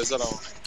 is that Prazerzão.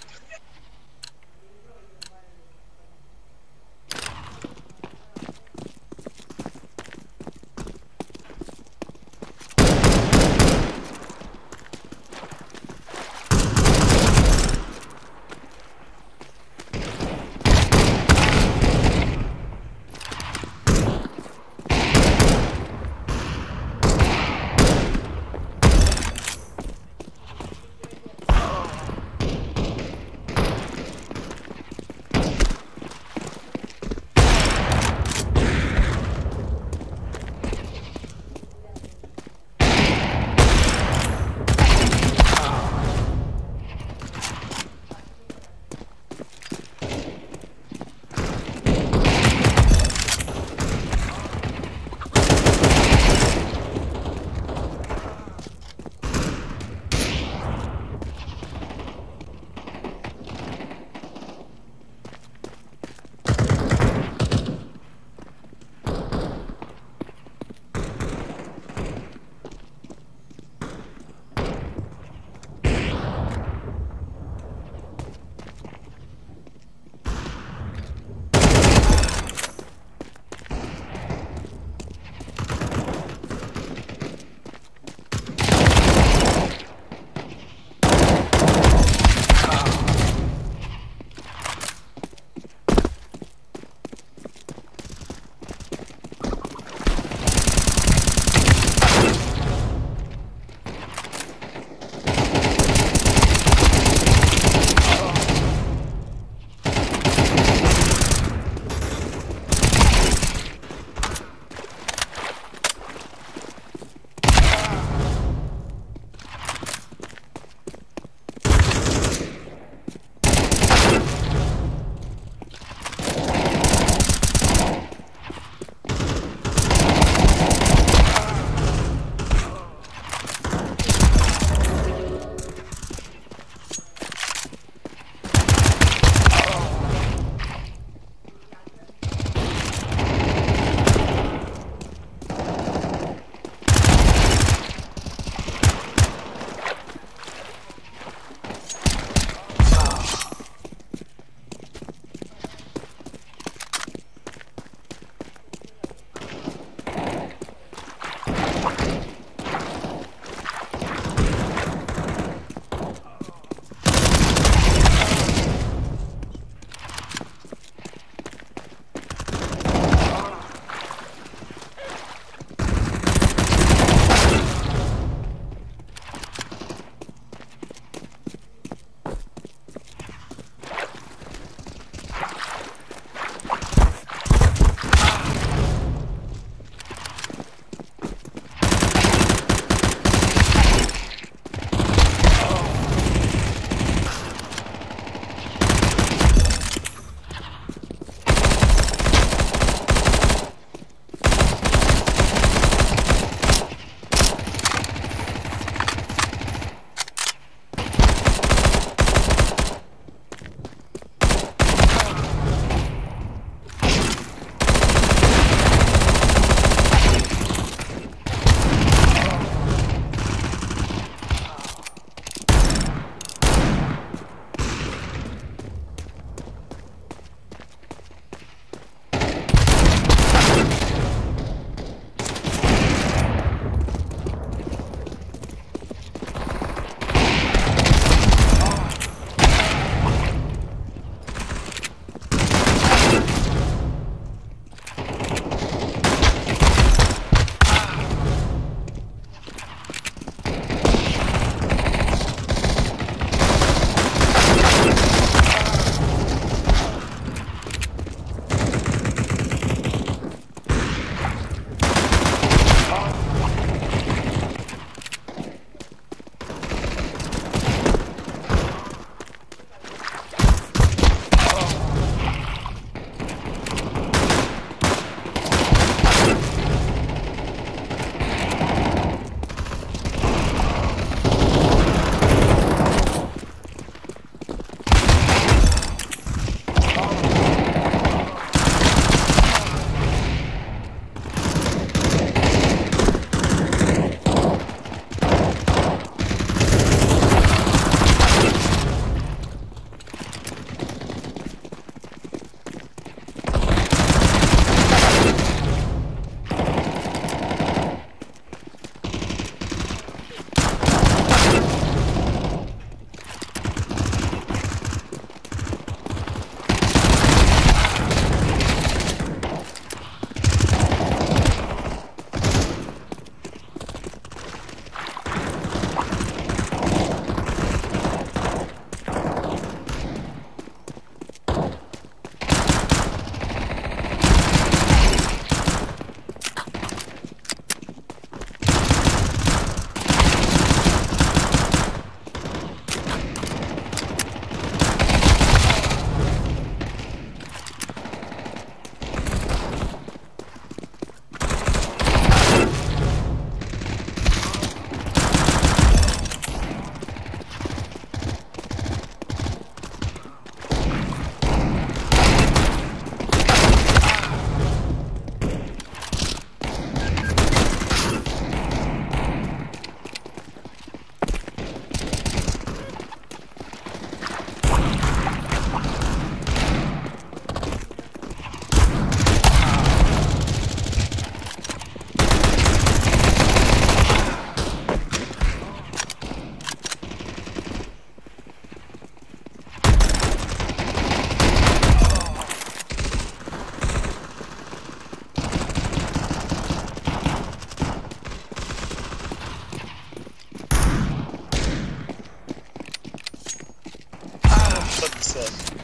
access.